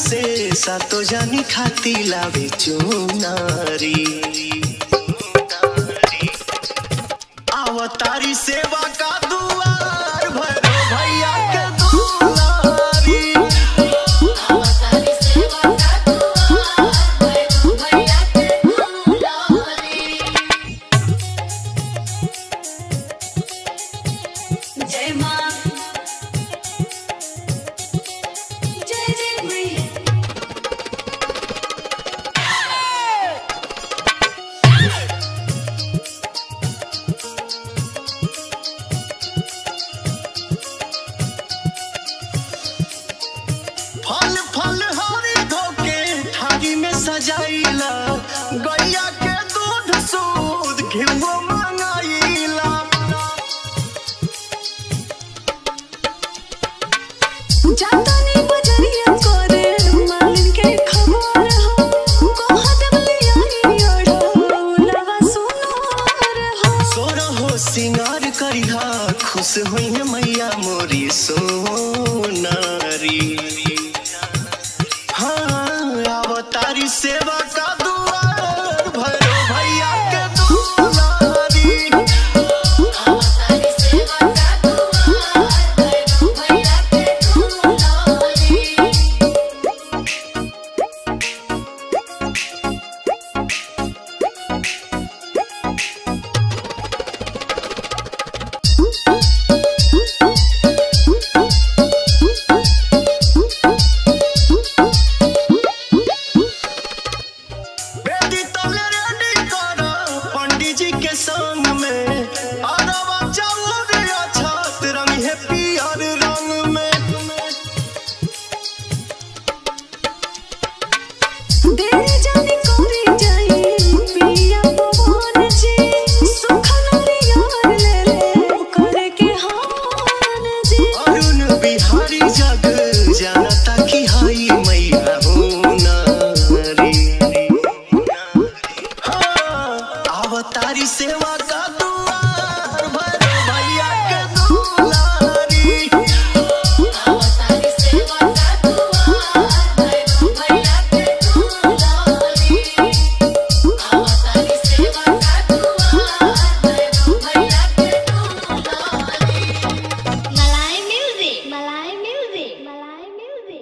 से सातो जानी खाती लावे चुनारी। आवतारी सेवा का दुआर भरो भैया के दुलारी जय माँ थारी में सजाइला गैया के दूध सूद घिवो मंगाइला। जातानी बजरिया करे मालिन के खबर हो। कोहत हो। सोरा हो सिंगार करिहा खुश हुई है मैया मोरी सोनारी संग में अरवा चाउर अछत रंग है पियर रंग में। देर जानी करे जाई पिया पवन जी। सुखन लियार ले ले करे के हान जी। अरुण बिहारी